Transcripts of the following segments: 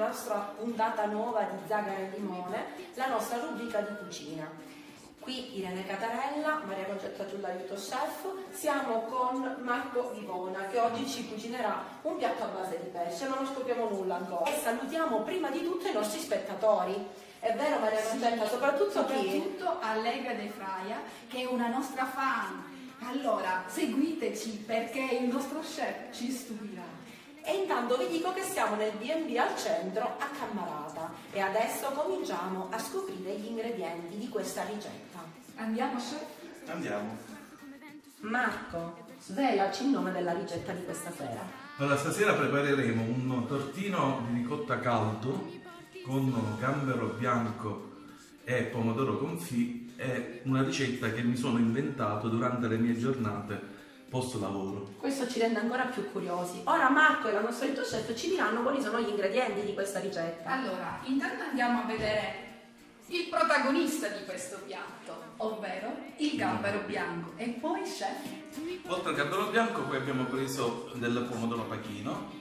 una nostra puntata nuova di Zagara e Limone, la nostra rubrica di cucina. Qui Irene Catarella, Maria Concetta Giullaiuto Chef, siamo con Marco Vivona che oggi ci cucinerà un piatto a base di pesce, ma non scopriamo nulla ancora. E salutiamo prima di tutto i nostri spettatori. È vero Maria Concetta, soprattutto, soprattutto chi? a Lega De Fraia che è una nostra fan. Allora, seguiteci perché il nostro chef ci stupirà. E intanto vi dico che siamo nel B&B al centro a Cammarata e adesso cominciamo a scoprire gli ingredienti di questa ricetta. Andiamo chef? Andiamo. Marco, svelaci il nome della ricetta di questa sera. Allora, stasera prepareremo un tortino di ricotta caldo con gambero bianco e pomodoro confit. È una ricetta che mi sono inventato durante le mie giornate post lavoro. Questo ci rende ancora più curiosi. Ora Marco e la nostra solito chef ci diranno quali sono gli ingredienti di questa ricetta. Allora, intanto andiamo a vedere il protagonista di questo piatto, ovvero il gambero bianco. E poi chef? Oltre al gambero bianco poi abbiamo preso del pomodoro pachino,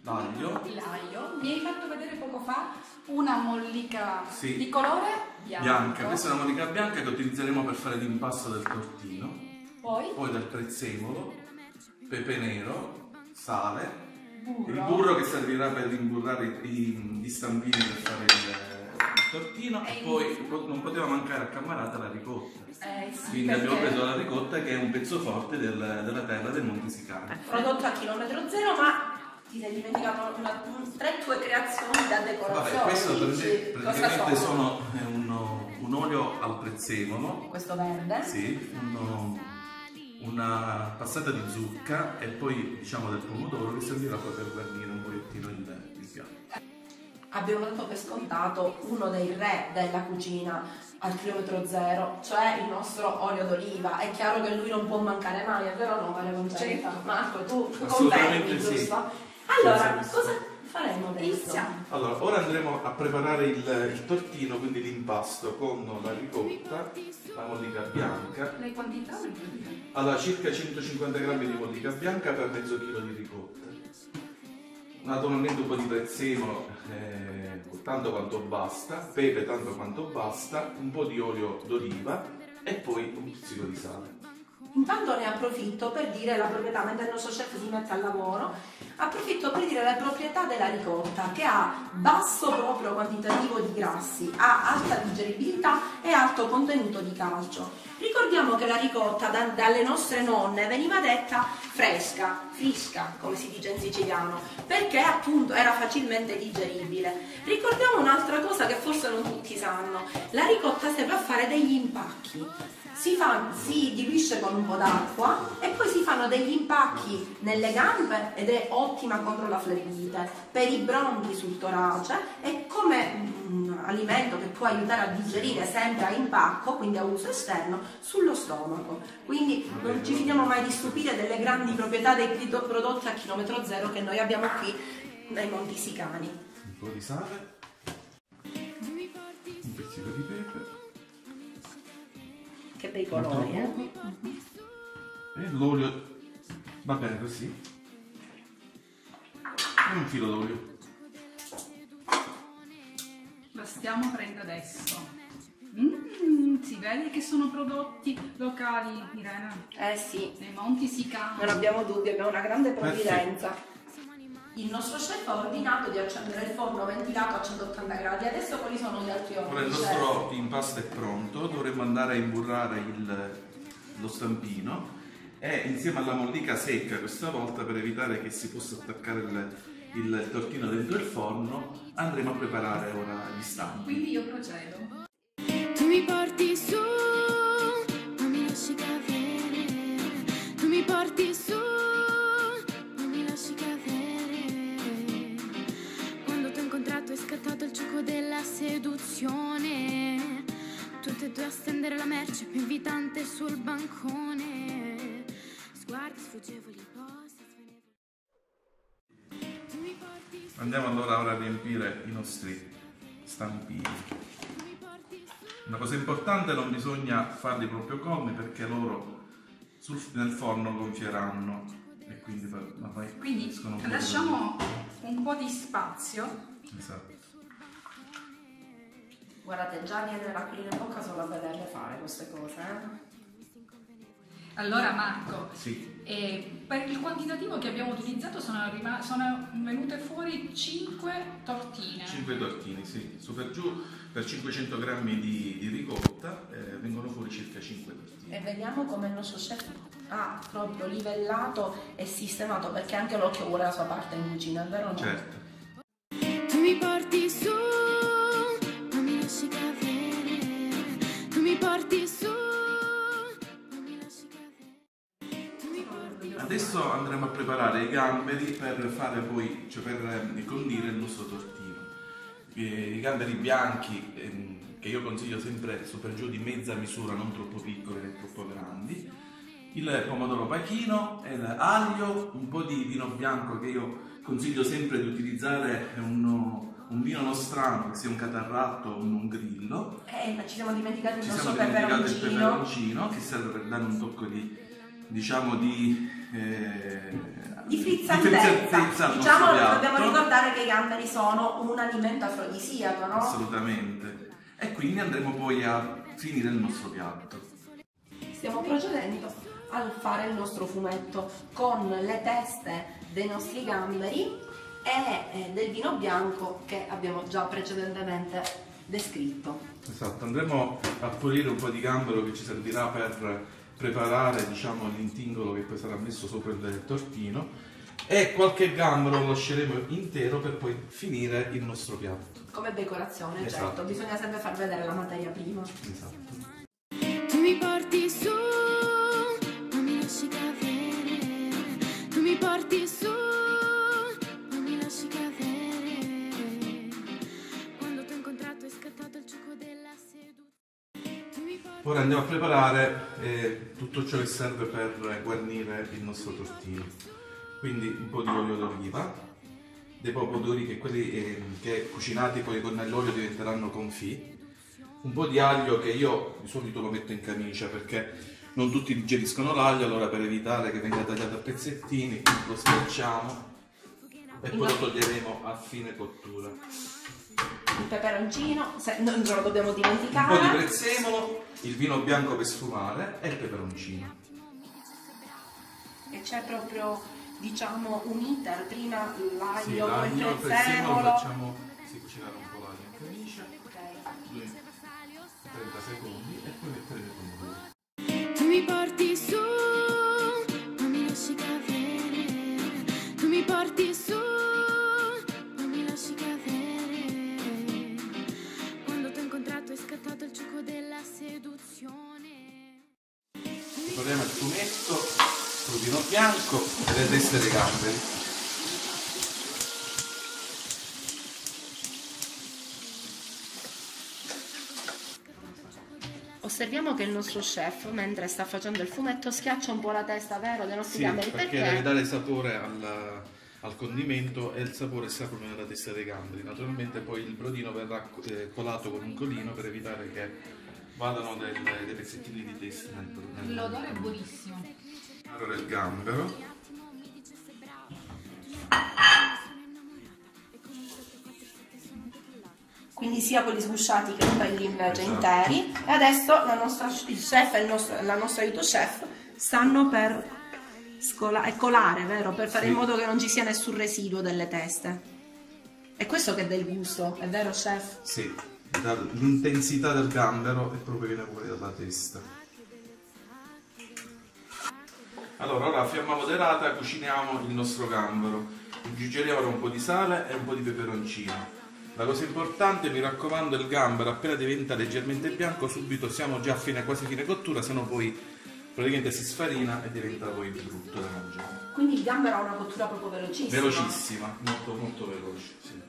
l'aglio. L'aglio. Mi hai fatto vedere poco fa una mollica sì. di colore bianco. Bianca, questa è una mollica bianca che utilizzeremo per fare l'impasto del tortino. Poi? Poi del prezzemolo, pepe nero, sale, burro. il burro che servirà per imburrare gli stampini per fare il, il tortino e, e poi non poteva mancare a Cammarata la ricotta. Eh, sì, Quindi abbiamo preso la ricotta che è un pezzo forte del, della terra del Monte Sicano. Prodotto a chilometro zero ma ti sei dimenticato una, tre tue creazioni da decorazione. Vabbè, questo praticamente sono, sono un, un, olio al prezzemolo. Questo verde? Sì, uno, una passata di zucca e poi diciamo del pomodoro che servirà poi per guarnire un pochettino il, il piatto. Abbiamo dato per scontato uno dei re della cucina al chilometro zero, cioè il nostro olio d'oliva. È chiaro che lui non può mancare mai, è vero o no, Maria Concetta? Certo. Marco, tu confermi, sì. giusto? Allora, cosa faremo adesso? Allora, ora andremo a preparare il, il tortino, quindi l'impasto con la ricotta, la mollica bianca. Le quantità o? Allora, circa 150 g di mollica bianca per mezzo chilo di ricotta. Naturalmente un po' di prezzemolo, eh, tanto quanto basta, pepe tanto quanto basta, un po' di olio d'oliva e poi un pizzico di sale. Intanto ne approfitto per dire la proprietà, mentre il nostro chef si mette al lavoro, approfitto per dire la proprietà della ricotta che ha basso proprio quantitativo di grassi, ha alta digeribilità e alto contenuto di calcio. Ricordiamo che la ricotta da, dalle nostre nonne veniva detta fresca, frisca, come si dice in siciliano, perché appunto era facilmente digeribile. Ricordiamo un'altra cosa che forse non tutti sanno, la ricotta serve a fare degli impacchi si, fa, si diluisce con un po' d'acqua e poi si fanno degli impacchi nelle gambe ed è ottima contro la flebite, per i bronchi sul torace e come un alimento che può aiutare a digerire sempre a impacco, quindi a uso esterno, sullo stomaco. Quindi non ci fidiamo mai di stupire delle grandi proprietà dei prodotti a chilometro zero che noi abbiamo qui nei Monti Sicani. Un po' di sale, un pezzico di pepe. Bei colori, eh? E l'olio va bene così. E un filo d'olio. La stiamo prendendo adesso. Mm, si vede che sono prodotti locali, Irene. Eh sì. Nei Monti Sicani. Non abbiamo dubbi, abbiamo una grande provvidenza. Il nostro chef ha ordinato di accendere il forno ventilato a 180 gradi. Adesso quali sono gli altri ordini? Ora il nostro impasto è pronto, dovremmo andare a imburrare il, lo stampino e insieme alla mollica secca questa volta per evitare che si possa attaccare il, il tortino dentro il forno andremo a preparare ora gli stampi. Quindi io procedo. Tu mi porti su, non mi lasci cadere. Tu mi porti seduzione. Tutte e due a stendere la merce più invitante sul bancone. Sguardi sfuggevoli, posti svenevoli. Andiamo allora ora a riempire i nostri stampini. Una cosa importante, non bisogna farli proprio colmi perché loro sul- nel forno gonfieranno e quindi per- Quindi lasciamo un po' di spazio Esatto. Guardate, già viene l'acquolina in bocca solo a vederle fare queste cose, eh? Allora Marco, Sì. eh, per il quantitativo che abbiamo utilizzato sono, sono venute fuori 5 tortine. 5 tortini, sì. Su per giù per 500 grammi di, di ricotta eh, vengono fuori circa 5 tortine. E vediamo come il nostro chef ha proprio livellato e sistemato, perché anche l'occhio vuole la sua parte in cucina, è vero no? Certo. Tu mi porti su, Adesso andremo a preparare i gamberi per fare poi, cioè per eh, condire il nostro tortino. I gamberi bianchi, ehm, che io consiglio sempre su per giù di mezza misura, non troppo piccoli né troppo grandi. Il pomodoro pachino, l'aglio, un po' di vino bianco che io consiglio sempre di utilizzare uno- un vino nostrano, che sia un catarratto o un, un grillo. Eh, ma ci siamo dimenticati il Ci nostro siamo dimenticati il peperoncino. peperoncino che serve per dare un tocco di, diciamo, di, eh, Di frizzantezza. Diciamo che dobbiamo ricordare che i gamberi sono un alimento afrodisiaco, no? Assolutamente. E quindi andremo poi a finire il nostro piatto. Stiamo procedendo al fare il nostro fumetto con le teste dei nostri gamberi e eh, del vino bianco che abbiamo già precedentemente descritto. Esatto, andremo a pulire un po' di gambero che ci servirà per preparare diciamo, l'intingolo che poi sarà messo sopra il tortino e qualche gambero lo lasceremo intero per poi finire il nostro piatto. Come decorazione, Esatto. certo, bisogna sempre far vedere la materia prima. Esatto. Tu mi porti su, non mi lasci cadere. Tu mi porti su, Ora andiamo a preparare eh, tutto ciò che serve per guarnire il nostro tortino. Quindi un po' di olio d'oliva, dei pomodori che quelli eh, che cucinati poi con l'olio diventeranno confit, un po' di aglio che io di solito lo metto in camicia perché non tutti digeriscono l'aglio, allora per evitare che venga tagliato a pezzettini lo schiacciamo e poi lo toglieremo a fine cottura. Il peperoncino, se, non ce lo dobbiamo Un po' di dimenticare. prezzemolo, il vino bianco per sfumare e il peperoncino. E c'è proprio, diciamo, un iter, prima Sì, l'aglio, poi l'aglio, il il prezzemolo prezzemolo. facciamo sì, cucinare un po' l'aglio in camicia, Ok. due- 30 secondi e poi mettere i pomodori. Le teste dei gamberi. Osserviamo che il nostro chef, mentre sta facendo il fumetto, schiaccia un po' la testa, vero, dei nostri Sì, gamberi. perché deve dare sapore al, al condimento e il sapore sta proprio nella testa dei gamberi. Naturalmente poi il brodino verrà eh, colato con un colino per evitare che vadano del- dei pezzettini di testa nel, nel L'odore è buonissimo. Allora il gambero. Quindi sia quelli sgusciati che quelli invece Esatto. interi. E adesso la nostra, il chef e la nostra aiuto chef stanno per scola- e colare, vero? Per fare Sì. in modo che non ci sia nessun residuo delle teste. È questo che dà il gusto, è vero chef? Sì, l'intensità del gambero è proprio viene fuori dalla testa. Allora, ora a fiamma moderata cuciniamo il nostro gambero. Aggiungeremo un po' di sale e un po' di peperoncino. La cosa importante, mi raccomando, il gambero appena diventa leggermente bianco, subito siamo già a fine, quasi fine cottura, sennò poi praticamente si sfarina e diventa poi brutto da mangiare. Quindi il gambero ha una cottura proprio velocissima. Velocissima, molto molto veloce. Sì.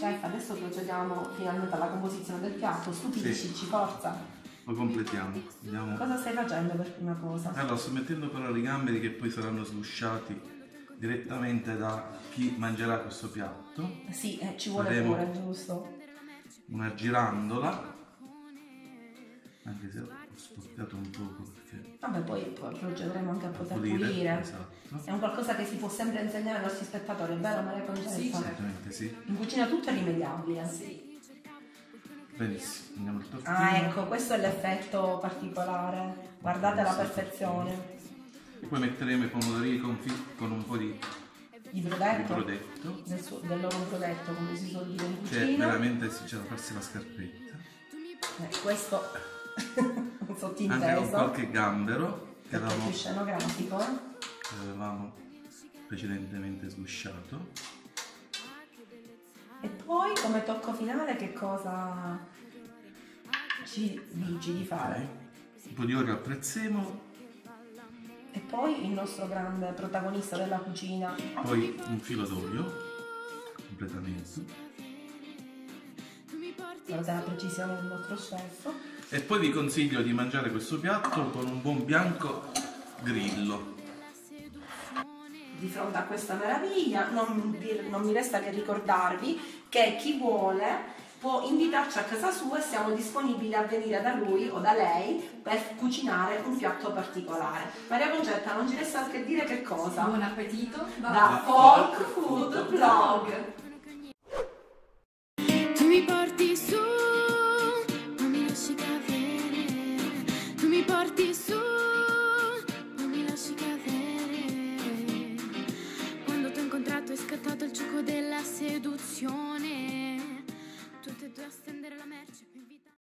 Chef, adesso procediamo finalmente alla composizione del piatto. Stupisci, Sì. ci forza. Lo completiamo. Andiamo. Cosa stai facendo per prima cosa? Allora, sto mettendo però i gamberi che poi saranno sgusciati direttamente da chi mangerà questo piatto. Sì, eh, ci vuole Faremo- pure, giusto? Una girandola. Anche se ho sporcato un poco perché Vabbè, poi, poi procederemo anche a poter pulire. pulire. Esatto. È un qualcosa che si può sempre insegnare ai nostri spettatori, è vero Maria Concetta? Sì, certo. Assolutamente sì. In cucina tutto è rimediabile. Sì. Benissimo, andiamo al tortino. Ah, ecco, questo è l'effetto particolare. Guardate la perfezione. Poi metteremo i pomodorini confitti con un po' di, Di di brodetto, brodetto. del, suo- del loro brodetto, come si suol dire in Cioè, cucina. veramente si c'è da farsi la scarpetta. Eh, questo un Anche con qualche gambero che avevamo, scenografico. che avevamo precedentemente sgusciato. E poi come tocco finale che cosa ci dici di fare? Un po' di olio al prezzemolo, E poi il nostro grande protagonista della cucina, poi un filo d'olio completamente. guardate la precisione del nostro chef. E poi vi consiglio di mangiare questo piatto con un buon bianco grillo. Di fronte a questa meraviglia non, non mi resta che ricordarvi che chi vuole può invitarci a casa sua e siamo disponibili a venire da lui o da lei per cucinare un piatto particolare. Maria Concetta non ci resta che dire che cosa? Buon appetito Da Folk Food Blog. stendere la merce